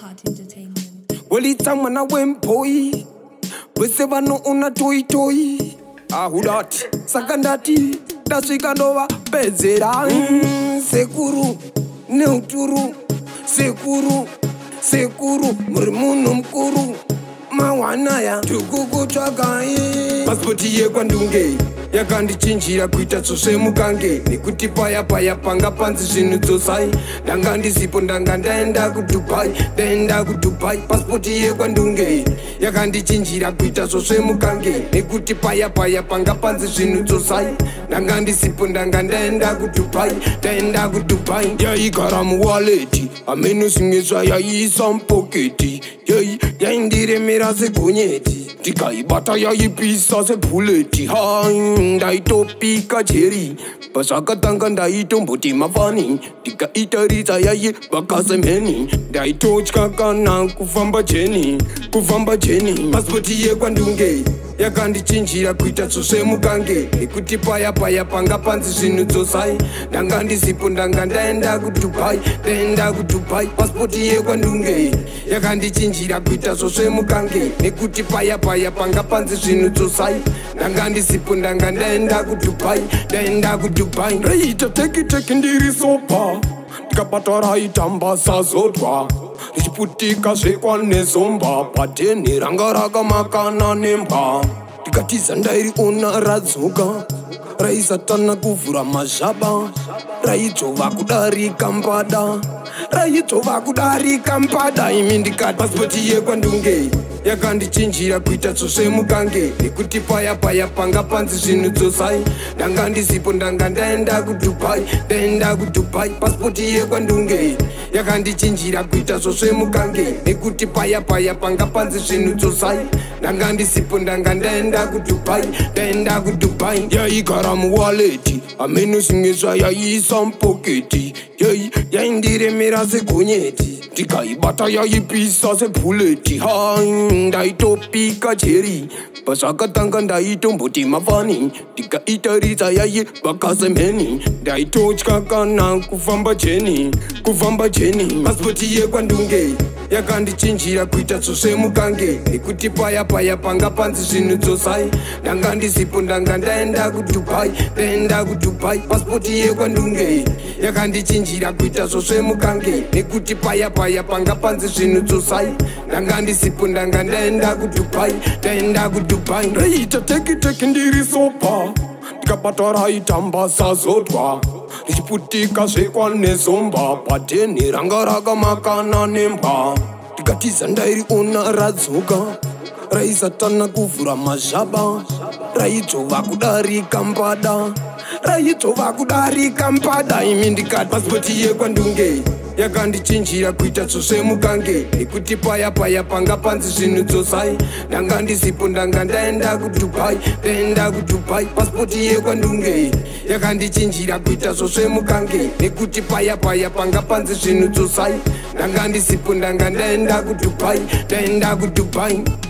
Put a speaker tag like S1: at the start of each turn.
S1: heart entertainment. Well, it's time when I went boy. But there no una toy toy. Ah, who dat? Sakandati. That's we can over. Bezera. Sekuru. Neuturu. Sekuru. Sekuru. Murmunum kuru. Mawana ya. Tukuku chagai. Paspoti ye kwandungay yakandichinjira kuita zvosvemukange nekuti paya paya panga panzi zvinhu dzosai ndanga ndizipo ndanga ndaenda kudubai ndaenda kudubai pasipoti yekwandunge yakandichinjira kuita zvosvemukange nekuti paya paya panga panzi zvinhu dzosai ndanga ndizipo ndanga ndaenda kudubai ndaenda kudubai yaigara muwaleti hamenu zvimwe zvayaiisa mupoketi yei yaindiremera segonyeti ndikaibata yaipisa sebhuleti hai ndaitopika cheri pazvakatanga ndaitomboti mafani ndikaitaridza yaye vakasemheni ndaitotya kana kufamba jeni kufamba jeni pasipoti yekwandunge yakandichinjira kuita zvosvemugange nekuti paya paya panga panzi zvinhu dzosai ndanga ndizipo ndanga ndaenda kudubai ndaenda kudubai pasipoti yekwandunge yakandichinjira kuita zvosvemugange nekuti paya paya panga panzi zvinhu dzosai ndanga ndizipo ndanga ndaenda kudubai ndaenda kudubai ndaiita teki teki ndiri sopa ndichabatwa raitamba sazodwa ndichiputika zvekwanezomba padheni ranga rakamakana nemba ndikatiza ndairiona radzoka raisatana kuvhura mazvaba raidzova kudarika mbada raidzova kudarika mbada imi ndikati pasipoti yekwandunge yakandichinjira kuita tsvosvemukange nekuti paya paya panga panzi zvinhu dzosai ndanga ndizipo ndanga ndaenda kudubai ndaenda kudubai pasipoti yekwandunge yakandichinjira kuita tsvosvemukange nekuti paya paya panga panzi zvinhu dzosai ndanga ndizipo ndanga ndaenda kudubai ndaenda kudubai yaigara muwaleti hamenu zvimwe zvayaiisa mupoketi yei yaindiremera segonyeti tikaibata yaipisa sebhuleti hai ndaitopika cheri pazvakatanga ndaitomboti mafani tikaitaridza yai vakasemheni ndaitotya kana kufamba jeni kufamba jeni maspoti yekwandunge yakandichinjira kuita zvosvemukange nekuti paya paya panga panzi zvinhu dzosai ndanga ndizipo ndanga ndaenda kudubai ndaenda kudubai pasipoti yekwandunge yakandichinjira kuita zvosvemukange nekuti paya paya panga panzi zvinhu dzosai ndanga ndizipo ndanga ndaenda kudubai ndaenda kudubai ndoita teki teki ndiri sopa ndikabatwa raitambasazodwa right, ichiputika zvekwanezomba bhateni ranga rakamakana nemba tikatiza ndairi ona radzoka raizatana kuvhura mazhaba raidzova kudarika mbada raidzova kudarika mbada imi ndikati pasipoti yekwandunge yakandichinjira kuita tsvosve mukange nekuti paya paya panga panzi zvinhu dzosai ndanga ndizipo ndanga ndaenda kudubai ndaenda kudubai pasipoti yekwandunge yakandichinjira kuita tsvosve mukange nekuti paya paya panga panzi zvinhu dzosai ndanga ndizipo ndanga ndaenda kudubai ndaenda kudubai, kudubai.